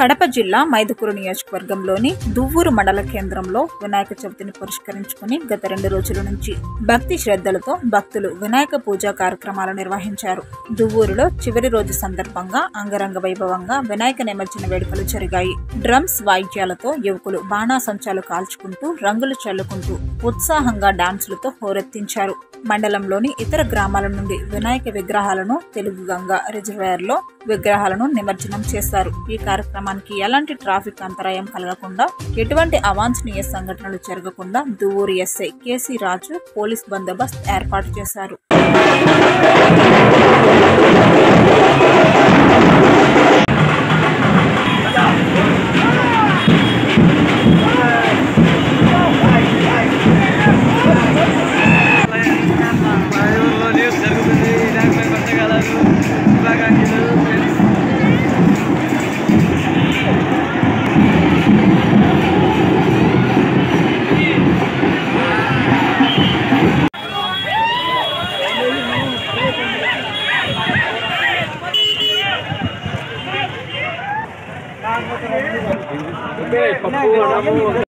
కడప జిల్లా మైదుకూరు నియోజకవర్గంలోని దువ్వూరు మండల కేంద్రంలో వినాయక చవితిని పురస్కరించుకుని గత రెండు రోజుల నుంచి భక్తి శ్రద్ధలతో భక్తులు వినాయక పూజా కార్యక్రమాలు నిర్వహించారు. దువ్వూరులో చివరి రోజు సందర్భంగా అంగరంగ వైభవంగా వినాయక నిమజ్జన వేడుకలు జరిగాయి. డ్రమ్స్ వాయిద్యాలతో యువకులు బాణాసంచాలు కాల్చుకుంటూ రంగులు చల్లుకుంటూ ఉత్సాహంగా డాన్సులతో హోరెత్తించారు. మండలంలోని ఇతర గ్రామాల నుండి వినాయక విగ్రహాలను తెలుగు గంగా రిజర్వాయర్లో విగ్రహాలను నిమజ్జనం చేశారు. ఈ కార్యక్రమం మనకి ఎలాంటి ట్రాఫిక్ అంతరాయం కలగకుండా ఎటువంటి అవాంఛనీయ సంఘటనలు జరగకుండా Duvvur SI KC Raju police బందోబస్తు ఏర్పాటు చేశారు. Okay, Papua, Namu.